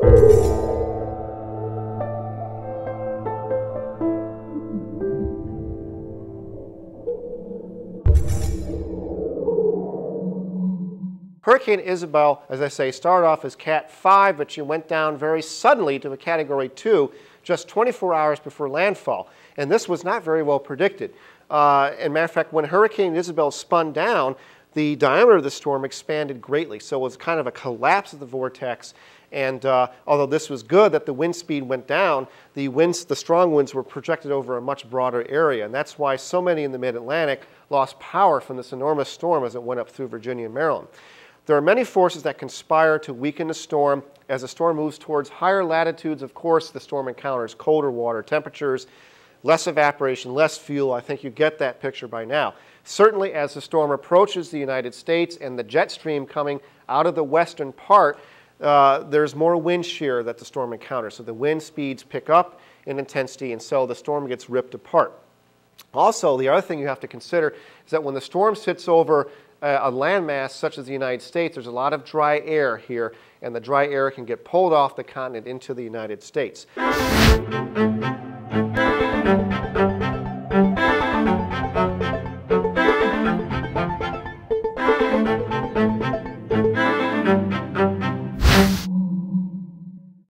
Hurricane Isabel, as I say, started off as Cat 5, but she went down very suddenly to a Category 2 just 24 hours before landfall. And this was not very well predicted. Uh, and matter of fact, when Hurricane Isabel spun down, the diameter of the storm expanded greatly. So it was kind of a collapse of the vortex. And uh, although this was good that the wind speed went down, the winds, the strong winds were projected over a much broader area. And that's why so many in the mid-Atlantic lost power from this enormous storm as it went up through Virginia and Maryland. There are many forces that conspire to weaken the storm. As the storm moves towards higher latitudes, of course, the storm encounters colder water temperatures, less evaporation, less fuel. I think you get that picture by now. Certainly, as the storm approaches the United States and the jet stream coming out of the western part, uh, there's more wind shear that the storm encounters. So the wind speeds pick up in intensity, and so the storm gets ripped apart. Also, the other thing you have to consider is that when the storm sits over a landmass such as the United States, there's a lot of dry air here, and the dry air can get pulled off the continent into the United States.